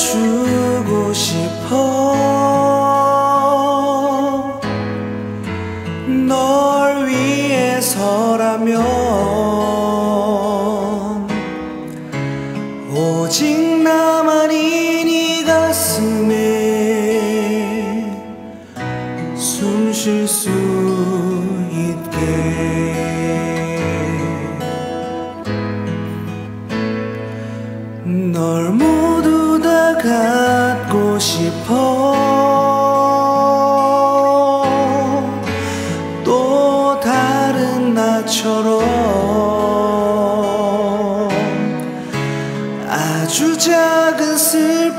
주고 싶어. 널 위해서라면 오직 나만이 네 가슴에 숨 쉴 수 있게. 널 모두 다 갖고 싶어. 또 다른 나처럼 아주 작은 슬픔까지도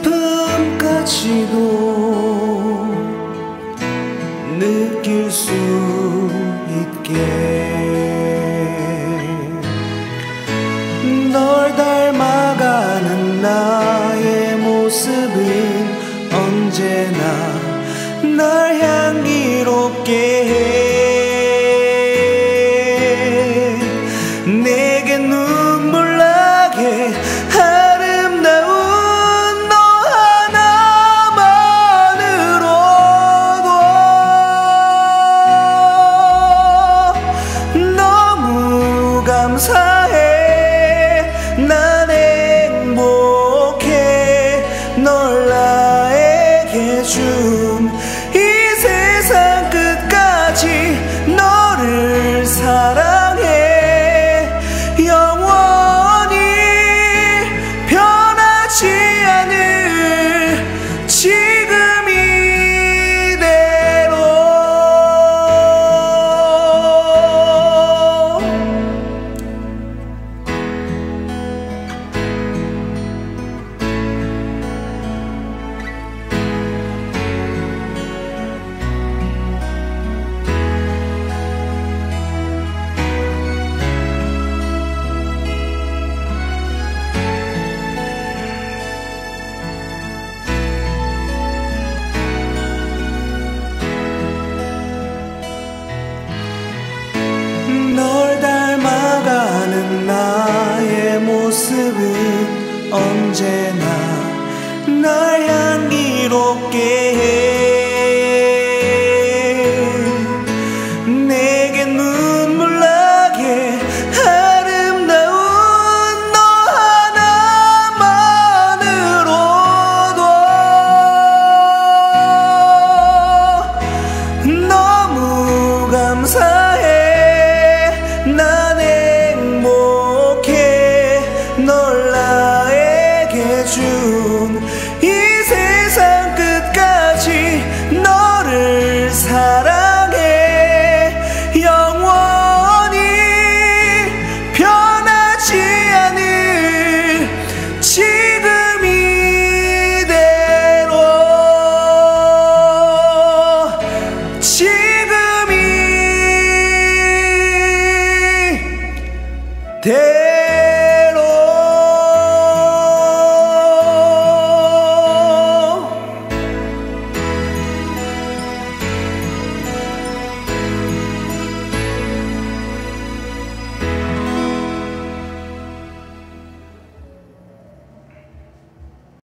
언제나 날 향기롭게 해. 내게 눈물 나게 언제나 날 향기롭게 해.